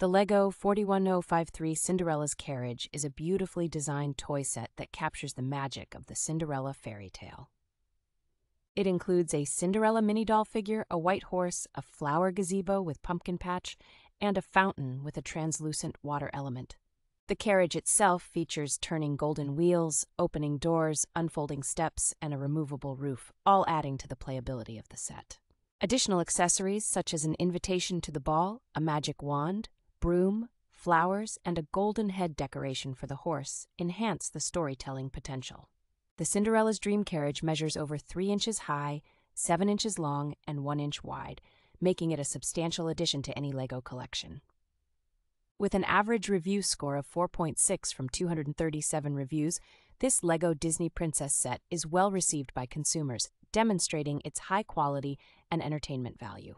The LEGO 41053 Cinderella's Carriage is a beautifully designed toy set that captures the magic of the Cinderella fairy tale. It includes a Cinderella mini doll figure, a white horse, a flower gazebo with pumpkin patch, and a fountain with a translucent water element. The carriage itself features turning golden wheels, opening doors, unfolding steps, and a removable roof, all adding to the playability of the set. Additional accessories such as an invitation to the ball, a magic wand, broom, flowers, and a golden head decoration for the horse enhance the storytelling potential. The Cinderella's Dream Carriage measures over 3 inches high, 7 inches long, and 1 inch wide, making it a substantial addition to any LEGO collection. With an average review score of 4.6 from 237 reviews, this LEGO Disney Princess set is well received by consumers, demonstrating its high quality and entertainment value.